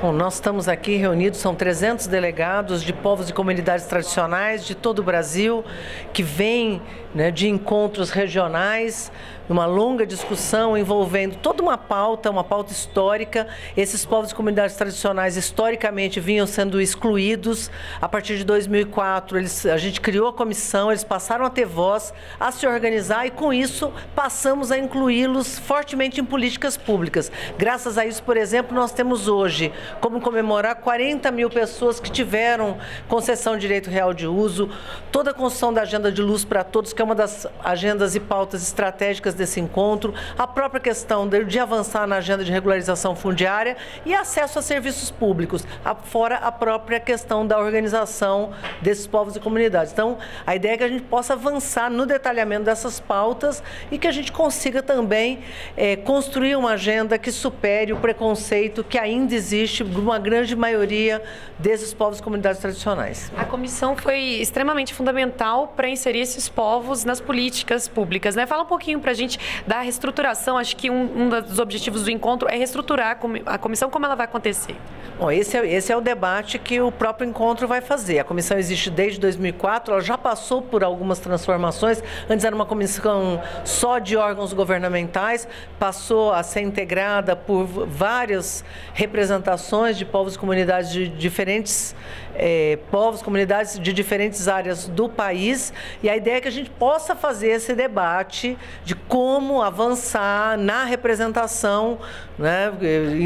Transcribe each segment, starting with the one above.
nós estamos aqui reunidos, são 300 delegados de povos e comunidades tradicionais de todo o Brasil, que vêm né, de encontros regionais, numa longa discussão envolvendo toda uma pauta, uma pauta histórica. Esses povos e comunidades tradicionais historicamente vinham sendo excluídos. A partir de 2004, eles, a gente criou a comissão, eles passaram a ter voz, a se organizar e com isso passamos a incluí-los fortemente em políticas públicas. Graças a isso, por exemplo, nós temos hoje como comemorar 40 mil pessoas que tiveram concessão de direito real de uso, toda a construção da agenda de luz para todos, que é uma das agendas e pautas estratégicas desse encontro, a própria questão de, de avançar na agenda de regularização fundiária e acesso a serviços públicos, a, fora a própria questão da organização desses povos e comunidades. Então, a ideia é que a gente possa avançar no detalhamento dessas pautas e que a gente consiga também é, construir uma agenda que supere o preconceito que ainda existe uma grande maioria desses povos e comunidades tradicionais. A comissão foi extremamente fundamental para inserir esses povos nas políticas públicas, né? Fala um pouquinho para a gente da reestruturação. Acho que um, um, dos objetivos do encontro é reestruturar a comissão, como ela vai acontecer. Bom, esse é, esse é o debate que o próprio encontro vai fazer. A comissão existe desde 2004, ela já passou por algumas transformações. Antes era uma comissão só de órgãos governamentais, passou a ser integrada por várias representações de povos e comunidades de diferentes é, povos, comunidades de diferentes áreas do país. E a ideia é que a gente possa fazer esse debate de como avançar na representação né,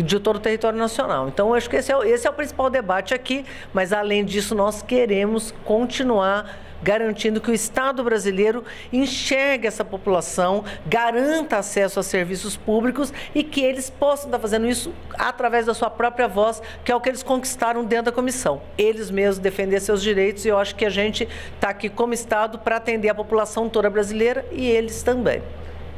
de todo o território nacional. Então, acho que esse é, esse é o principal debate aqui, mas além disso, nós queremos continuar garantindo que o Estado brasileiro enxergue essa população, garanta acesso a serviços públicos e que eles possam estar fazendo isso através da sua própria voz, que é o que eles conquistaram dentro da comissão. Eles mesmos defender seus direitos e eu acho que a gente está aqui como Estado para atender a população toda brasileira e eles também.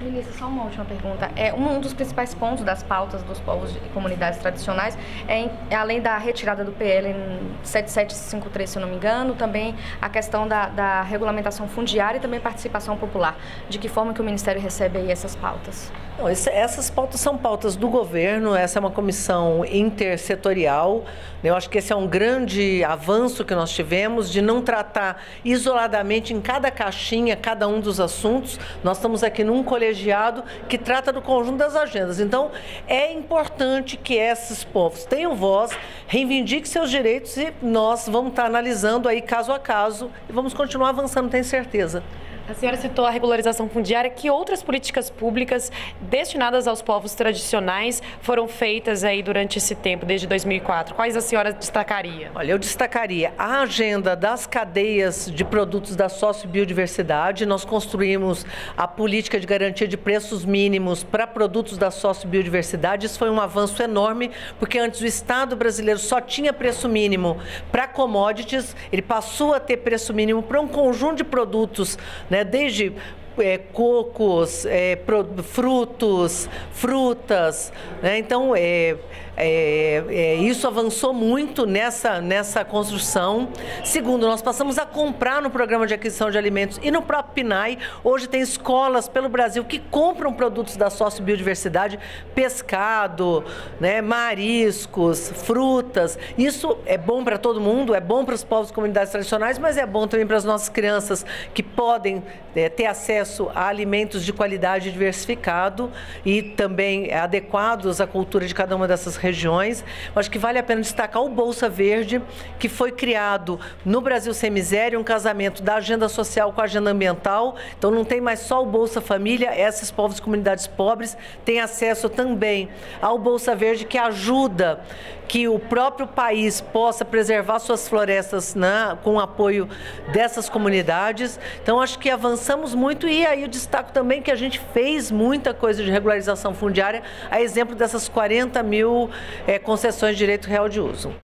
Ministra, só uma última pergunta. É, um dos principais pontos das pautas dos povos e comunidades tradicionais é, é, além da retirada do PL 7753, se eu não me engano, também a questão da, da, regulamentação fundiária e também participação popular. De que forma que o Ministério recebe aí essas pautas? Esse, essas pautas são pautas do governo, essa é uma comissão intersetorial. Eu acho que esse é um grande avanço que nós tivemos de não tratar isoladamente em cada caixinha cada um dos assuntos. Nós estamos aqui num colegiado que trata do conjunto das agendas. Então, é importante que esses povos tenham voz, reivindiquem seus direitos e nós vamos estar analisando aí caso a caso e vamos continuar avançando, tenho certeza. A senhora citou a regularização fundiária. Que outras políticas públicas destinadas aos povos tradicionais foram feitas aí durante esse tempo, desde 2004? Quais a senhora destacaria? Olha, eu destacaria a agenda das cadeias de produtos da sociobiodiversidade. Nós construímos a política de garantia de preços mínimos para produtos da sociobiodiversidade. Isso foi um avanço enorme, porque antes o Estado brasileiro só tinha preço mínimo para commodities, ele passou a ter preço mínimo para um conjunto de produtos né, desde é, cocos, é, frutos, frutas. Né? Então, é, é, é, isso avançou muito nessa, nessa construção. Segundo, nós passamos a comprar no programa de aquisição de alimentos e no próprio PNAE. Hoje tem escolas pelo Brasil que compram produtos da biodiversidade, pescado, né, mariscos, frutas. Isso é bom para todo mundo, é bom para os povos e comunidades tradicionais, mas é bom também para as nossas crianças que podem é, ter acesso a alimentos de qualidade diversificado e também adequados à cultura de cada uma dessas regiões. Acho que vale a pena destacar o Bolsa Verde, que foi criado no Brasil Sem Miséria, um casamento da agenda social com a agenda ambiental. Então não tem mais só o Bolsa Família, esses povos e comunidades pobres têm acesso também ao Bolsa Verde, que ajuda que o próprio país possa preservar suas florestas né, com o apoio dessas comunidades. Então, acho que avançamos muito e aí eu destaco também que a gente fez muita coisa de regularização fundiária, a exemplo dessas 40 mil é, concessões de direito real de uso.